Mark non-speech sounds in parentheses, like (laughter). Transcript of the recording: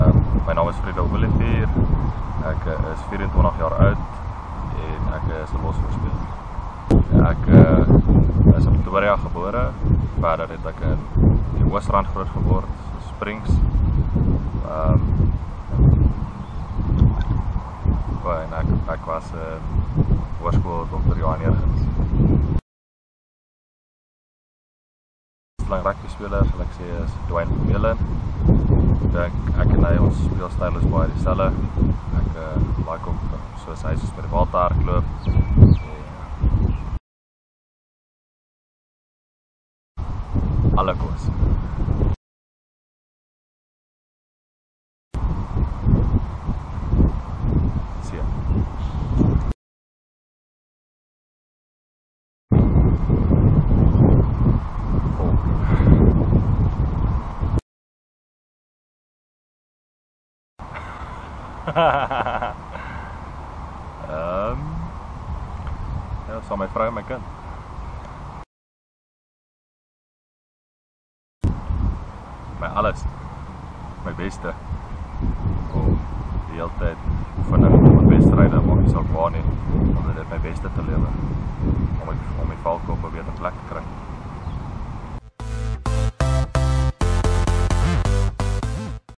My naam is Frieda Olivier. Ek uh, is 24 jaar oud en ek is 'n losvoorspeler. Ek uh, is in Pretoria gebore. Verder het ek in die Oosrand groot geword, Springs. Ehm um, en ek ek was 'n uh, hoërskool Dr. Johan Jurgens. Lang rugby speler, sal ek sê is Dwayne Vermeulen. Dink ek en hy ons speelstyl is baie dieselfde. Ek uh, like ook soos hy soos met die bal te hardloop. Alle kos. (laughs) Ehm um, Ja, met my vrou en my kind. My alles. My beste. Om die hele tyd oefening op wedstryde maak nie saak waar nie om dit my beste te lewe. Om my om my valke op 'n beter plek te kry.